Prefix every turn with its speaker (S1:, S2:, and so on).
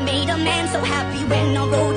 S1: made a man so happy when I rode